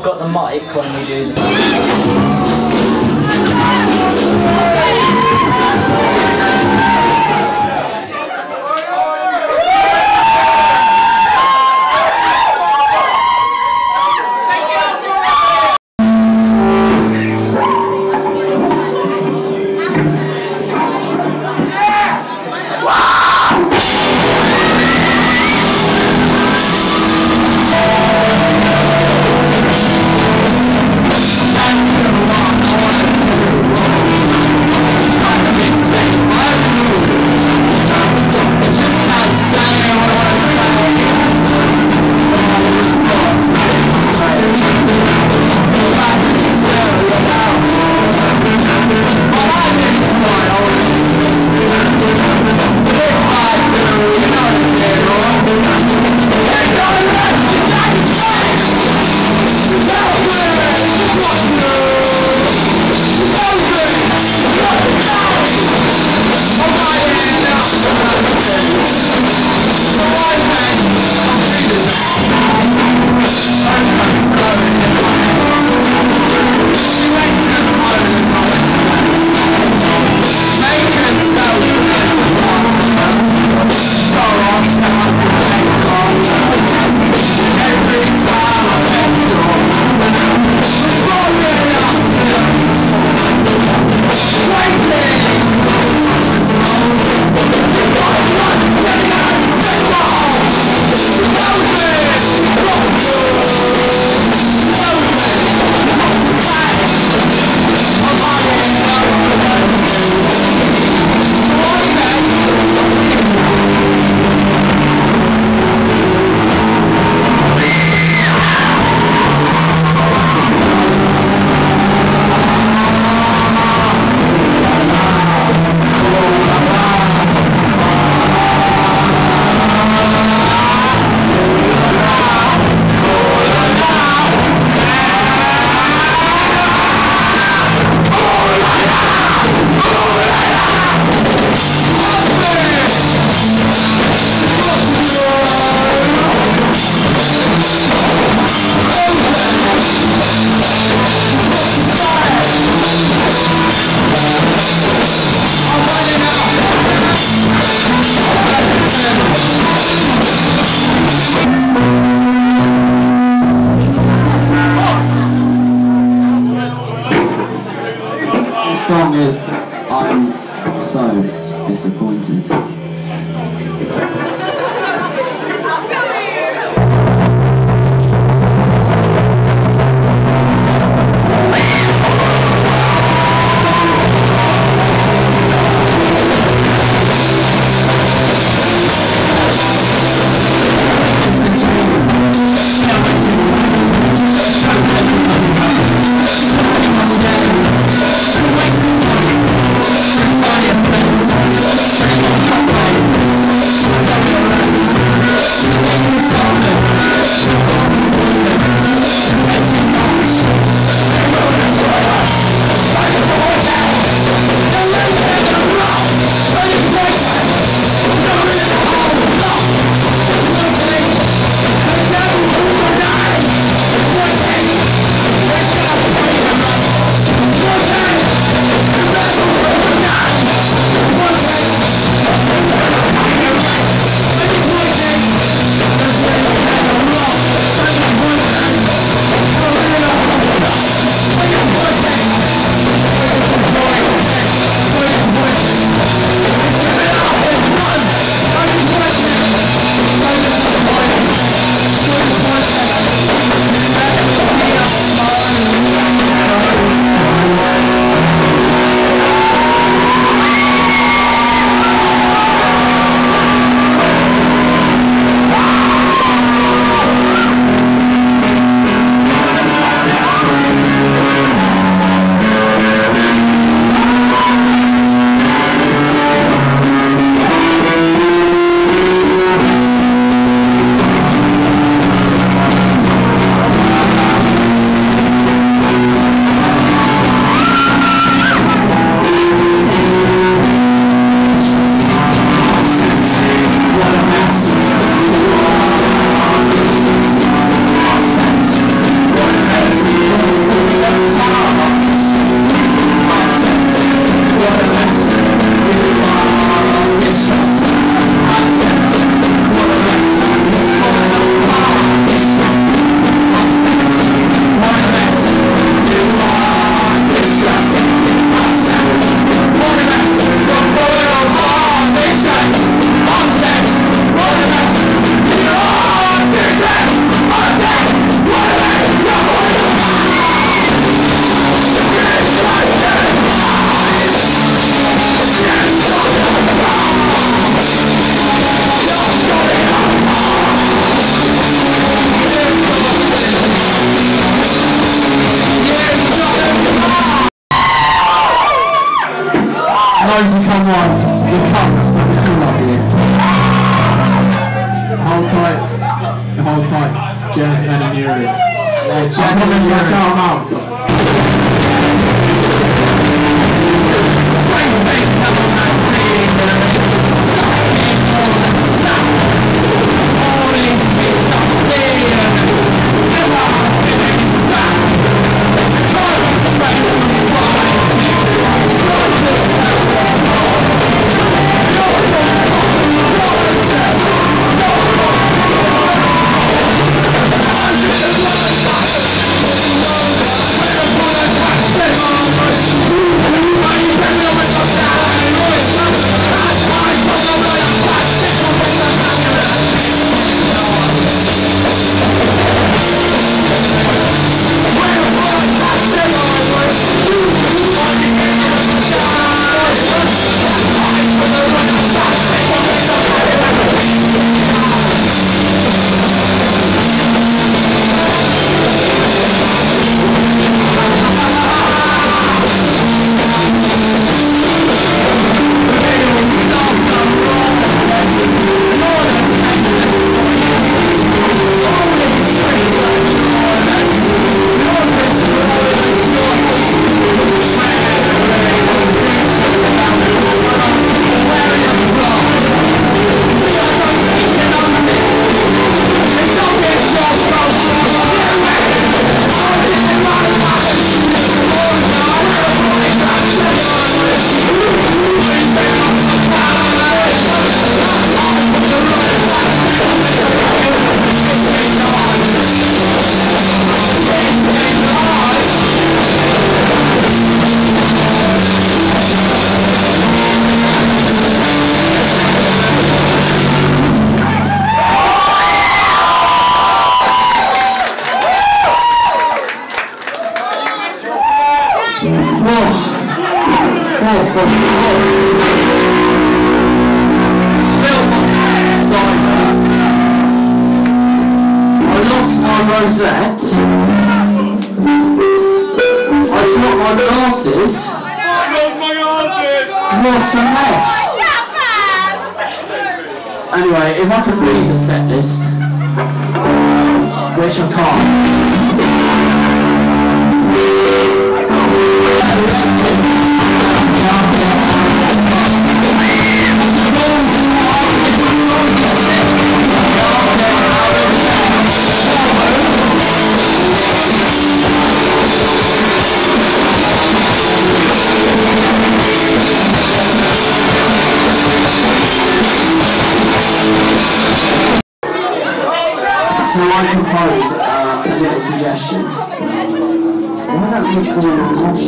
I've got the mic when we do The is I'm so disappointed. Saya 乡 my rosette. I dropped my glasses. What a mess. Anyway, if I could read the set list, which I can't. Cristo.